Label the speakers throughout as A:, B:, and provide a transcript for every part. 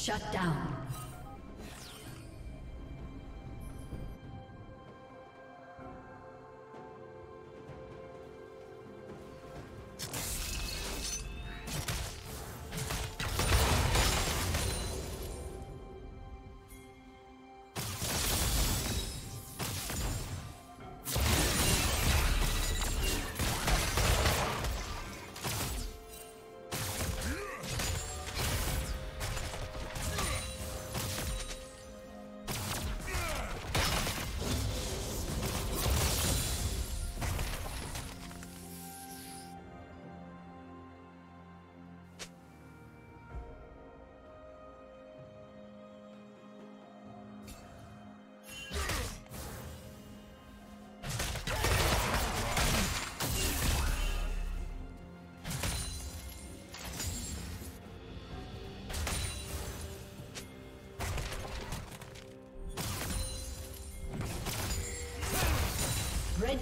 A: Shut down.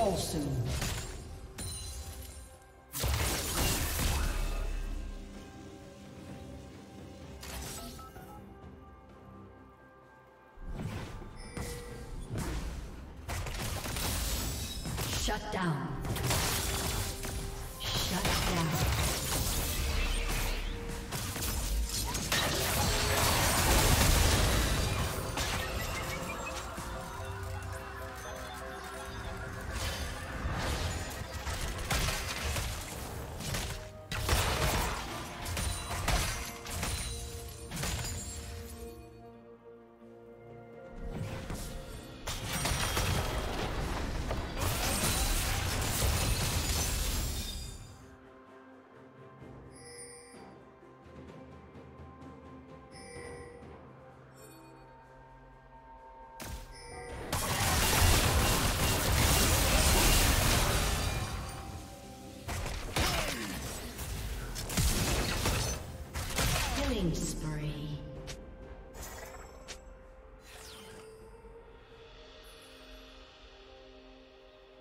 A: Fall soon. Shut down.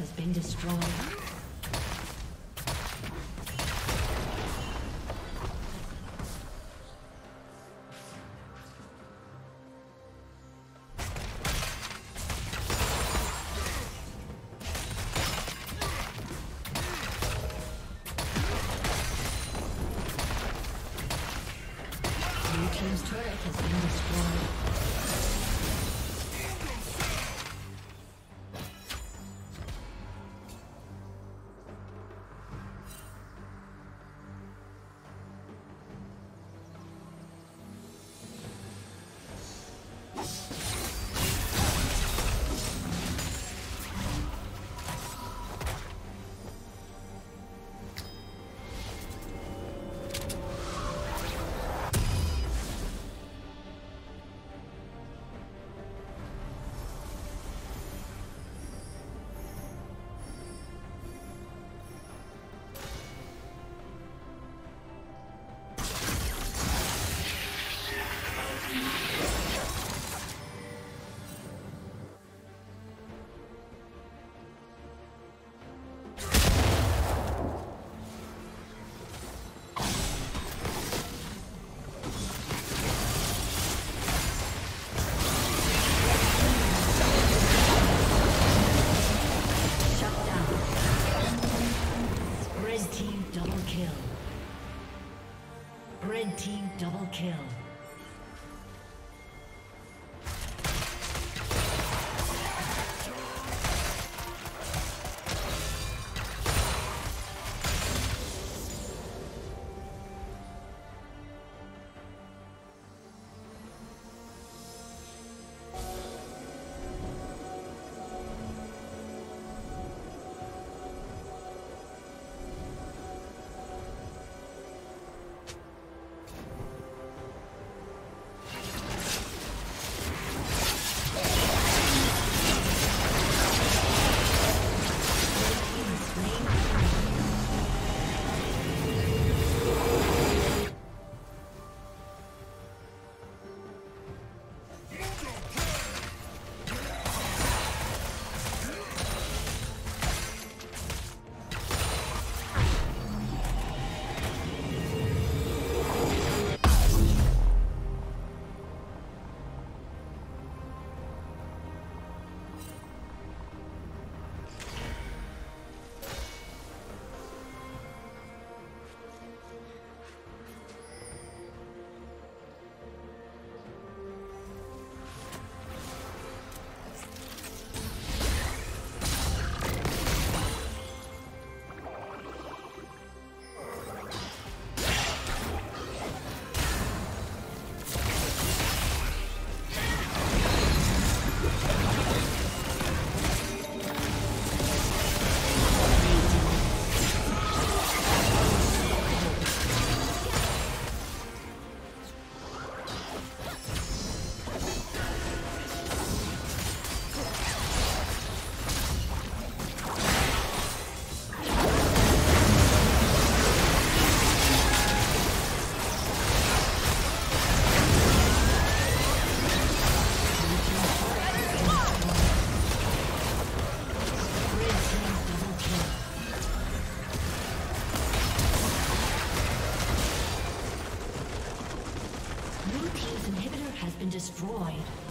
A: Has been destroyed. destroyed.